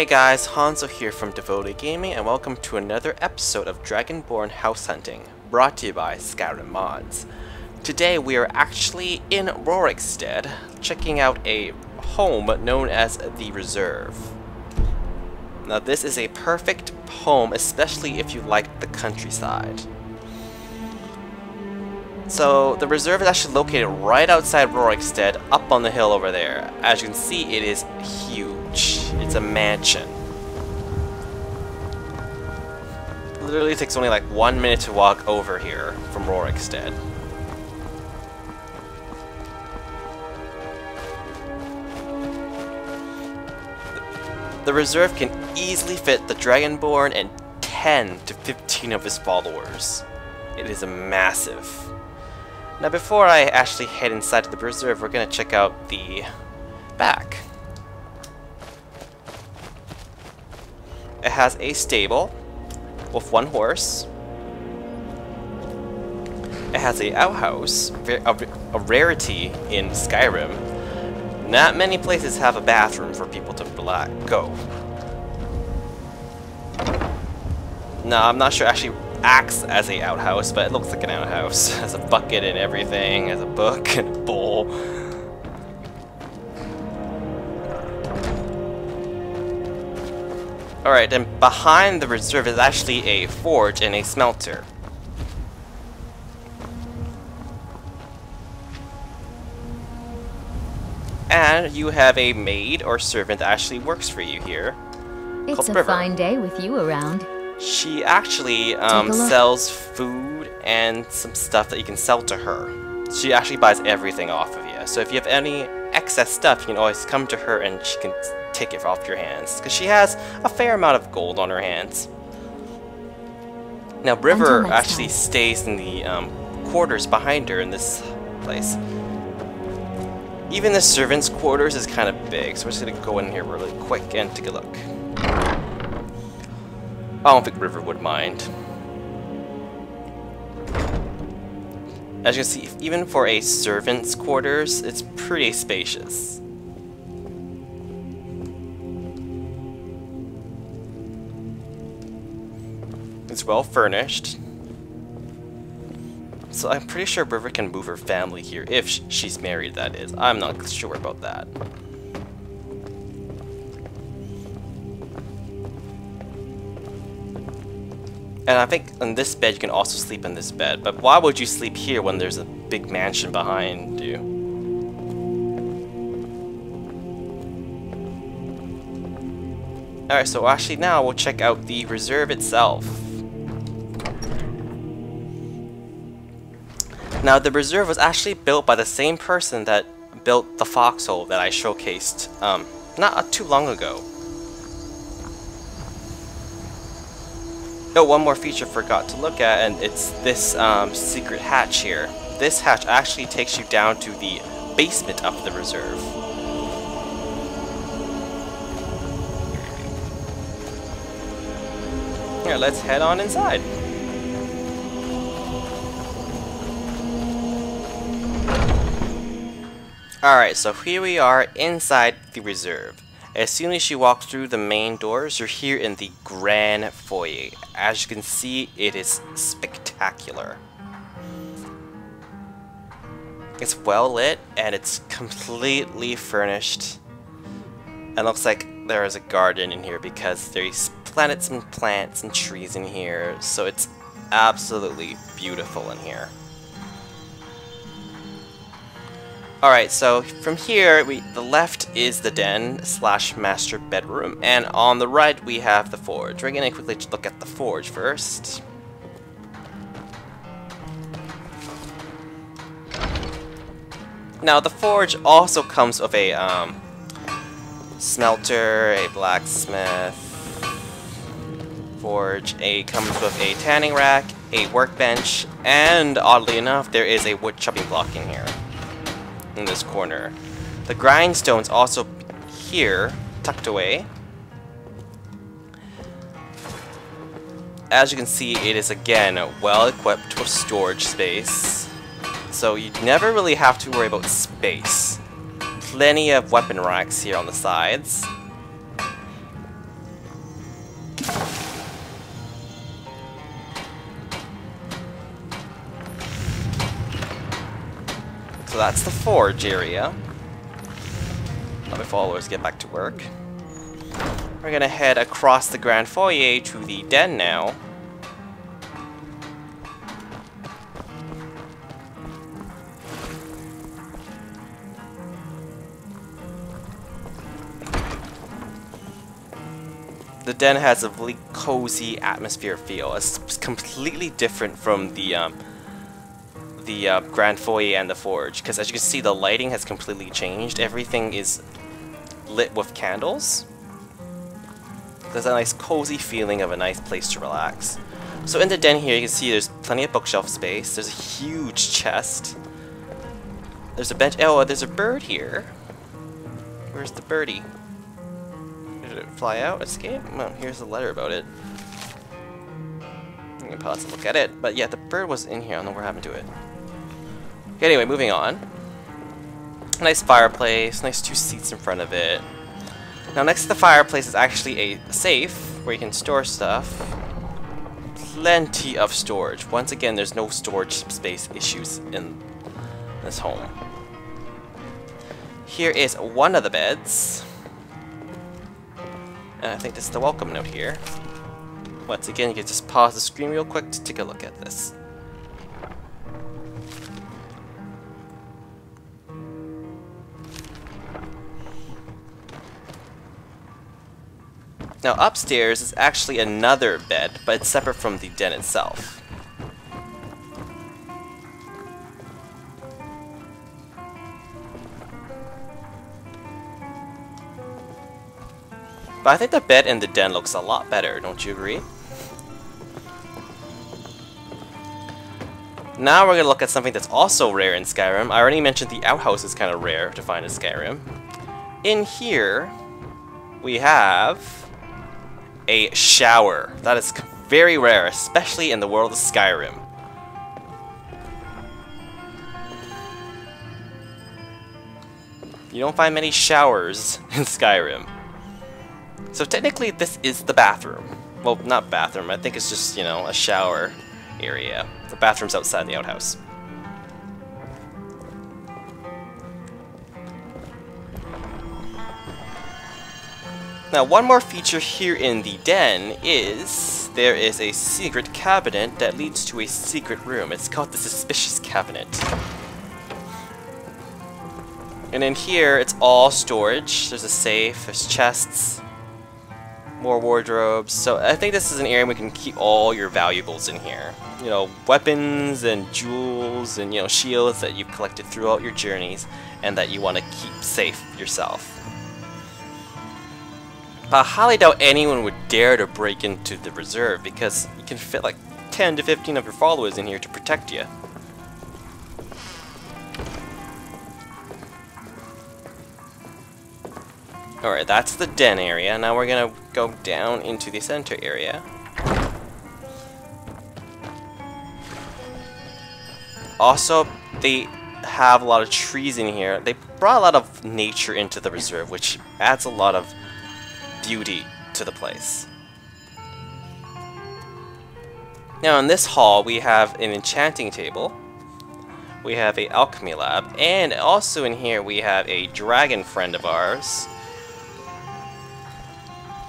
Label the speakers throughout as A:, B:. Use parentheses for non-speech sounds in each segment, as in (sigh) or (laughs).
A: Hey guys, Hanzo here from Devoted Gaming and welcome to another episode of Dragonborn House Hunting, brought to you by Skyrim Mods. Today we are actually in Rorikstead, checking out a home known as The Reserve. Now this is a perfect home, especially if you like the countryside. So the reserve is actually located right outside Rorikstead, up on the hill over there. As you can see, it is huge. It's a mansion. Literally takes only like one minute to walk over here from Rorikstead. The reserve can easily fit the Dragonborn and 10 to 15 of his followers. It is a massive. Now before I actually head inside to the reserve, we're gonna check out the back. It has a stable with one horse. It has a outhouse, a, a rarity in Skyrim. Not many places have a bathroom for people to go. No, I'm not sure actually acts as a outhouse, but it looks like an outhouse. (laughs) Has a bucket and everything, has a book and a bowl. Alright, and behind the reserve is actually a forge and a smelter. And you have a maid or servant that actually works for you here.
B: It's a River. fine day with you around.
A: She actually um, sells food and some stuff that you can sell to her. She actually buys everything off of you. So if you have any excess stuff, you can always come to her and she can take it off your hands. Because she has a fair amount of gold on her hands. Now, River actually time. stays in the um, quarters behind her in this place. Even the servants' quarters is kind of big, so we're just going to go in here really quick and take a look. I don't think River would mind. As you can see, even for a servant's quarters, it's pretty spacious. It's well furnished. So I'm pretty sure River can move her family here, if she's married that is. I'm not sure about that. And I think in this bed you can also sleep in this bed, but why would you sleep here when there's a big mansion behind you? Alright, so actually now we'll check out the reserve itself. Now the reserve was actually built by the same person that built the foxhole that I showcased um, not too long ago. Oh, one more feature forgot to look at, and it's this um, secret hatch here. This hatch actually takes you down to the basement of the reserve. Here, let's head on inside. Alright, so here we are inside the reserve. As soon as you walk through the main doors, you're here in the grand foyer. As you can see, it is spectacular. It's well lit and it's completely furnished. It looks like there is a garden in here because there's planted some plants and trees in here, so it's absolutely beautiful in here. Alright, so from here, we the left is the den slash master bedroom, and on the right we have the forge. We're gonna quickly look at the forge first. Now the forge also comes with a um, smelter, a blacksmith, forge, a comes with a tanning rack, a workbench, and oddly enough there is a wood chopping block in here in this corner. The grindstone's also here, tucked away. As you can see, it is again well equipped with storage space. So you never really have to worry about space. Plenty of weapon racks here on the sides. So that's the forge area. Let my followers get back to work. We're gonna head across the grand foyer to the den now. The den has a really cozy atmosphere feel. It's completely different from the um, the uh, Grand Foyer and the Forge, because as you can see, the lighting has completely changed. Everything is lit with candles. There's a nice cozy feeling of a nice place to relax. So in the den here, you can see there's plenty of bookshelf space. There's a huge chest. There's a bench. Oh, there's a bird here. Where's the birdie? Did it fly out? Escape? Well, here's a letter about it. You can pause and look at it. But yeah, the bird was in here. I don't know what happened to it. Anyway, moving on. Nice fireplace, nice two seats in front of it. Now next to the fireplace is actually a safe where you can store stuff. Plenty of storage. Once again, there's no storage space issues in this home. Here is one of the beds. And I think this is the welcome note here. Once again, you can just pause the screen real quick to take a look at this. Now upstairs is actually another bed, but it's separate from the den itself. But I think the bed in the den looks a lot better, don't you agree? Now we're going to look at something that's also rare in Skyrim. I already mentioned the outhouse is kind of rare to find in Skyrim. In here, we have a shower. That is very rare, especially in the world of Skyrim. You don't find many showers (laughs) in Skyrim. So technically this is the bathroom. Well, not bathroom, I think it's just, you know, a shower area. The bathroom's outside the outhouse. Now, one more feature here in the den is there is a secret cabinet that leads to a secret room. It's called the Suspicious Cabinet. And in here, it's all storage. There's a safe, there's chests, more wardrobes. So I think this is an area we can keep all your valuables in here. You know, weapons and jewels and, you know, shields that you've collected throughout your journeys and that you want to keep safe yourself. But I highly doubt anyone would dare to break into the reserve because you can fit like 10 to 15 of your followers in here to protect you. Alright, that's the den area. Now we're gonna go down into the center area. Also, they have a lot of trees in here. They brought a lot of nature into the reserve, which adds a lot of beauty to the place. Now in this hall we have an enchanting table, we have a alchemy lab, and also in here we have a dragon friend of ours.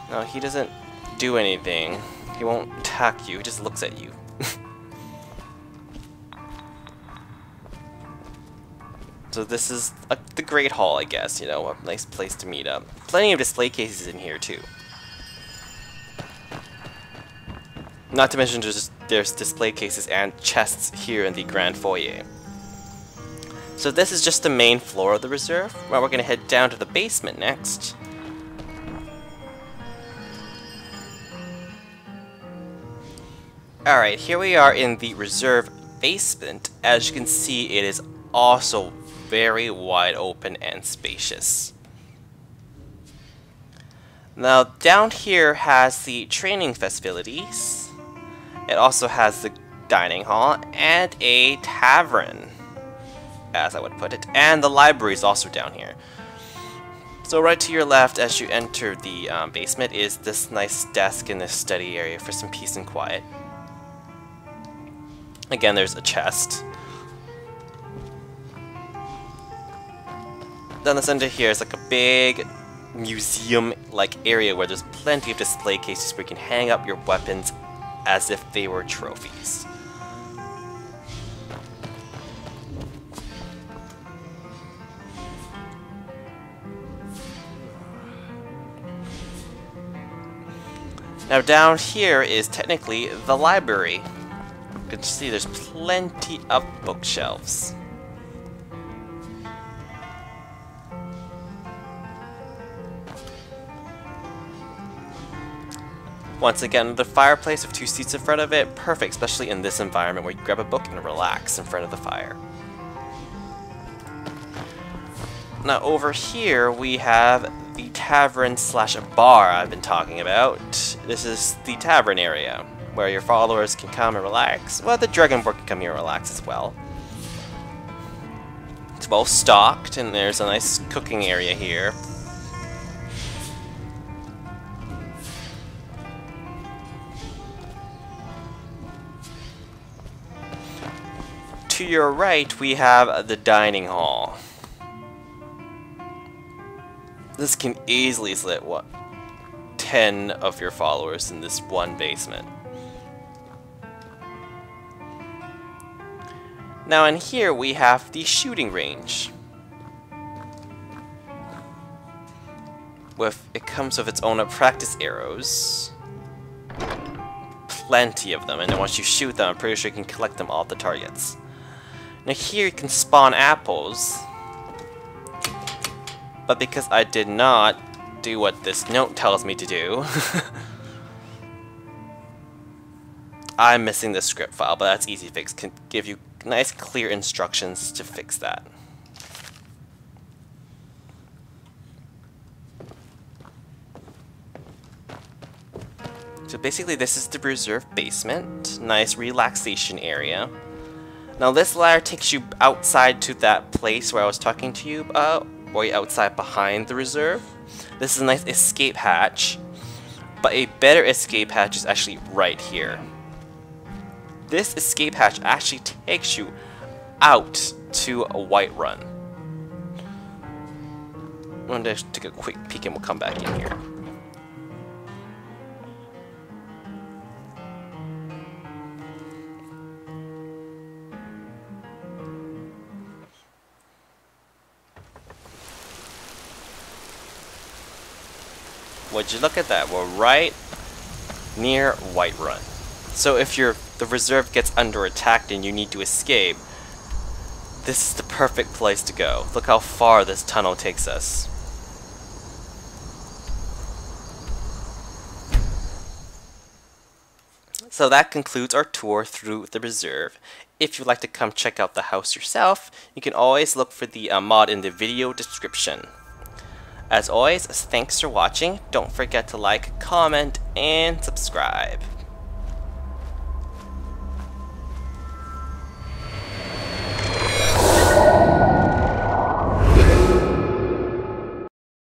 A: No, he doesn't do anything. He won't attack you, he just looks at you. So this is a, the Great Hall, I guess, you know, a nice place to meet up. Plenty of display cases in here, too. Not to mention there's, there's display cases and chests here in the Grand Foyer. So this is just the main floor of the reserve. Well, we're going to head down to the basement next. Alright, here we are in the reserve basement. As you can see, it is also very wide open and spacious. Now down here has the training facilities. It also has the dining hall and a tavern, as I would put it. And the library is also down here. So right to your left as you enter the um, basement is this nice desk in this study area for some peace and quiet. Again, there's a chest Down the center here is like a big museum-like area where there's plenty of display cases where you can hang up your weapons as if they were trophies. Now down here is technically the library. You can see there's plenty of bookshelves. Once again, the fireplace with two seats in front of it, perfect, especially in this environment where you grab a book and relax in front of the fire. Now over here we have the tavern slash bar I've been talking about. This is the tavern area, where your followers can come and relax. Well, the Dragonborn can come here and relax as well. It's well stocked, and there's a nice cooking area here. To your right, we have the dining hall. This can easily sit, what, 10 of your followers in this one basement. Now in here we have the shooting range. With It comes with its own practice arrows. Plenty of them, and then once you shoot them, I'm pretty sure you can collect them all the targets. Now here you can spawn apples, but because I did not do what this note tells me to do, (laughs) I'm missing the script file, but that's easy fix. Can give you nice clear instructions to fix that. So basically this is the reserve basement, nice relaxation area. Now this ladder takes you outside to that place where I was talking to you about, outside behind the reserve. This is a nice escape hatch, but a better escape hatch is actually right here. This escape hatch actually takes you out to a Whiterun. I'm going to take a quick peek and we'll come back in here. Would you look at that? We're right near Whiterun. So if your the reserve gets under attack and you need to escape, this is the perfect place to go. Look how far this tunnel takes us. So that concludes our tour through the reserve. If you'd like to come check out the house yourself, you can always look for the uh, mod in the video description. As always, thanks for watching. Don't forget to like, comment, and subscribe.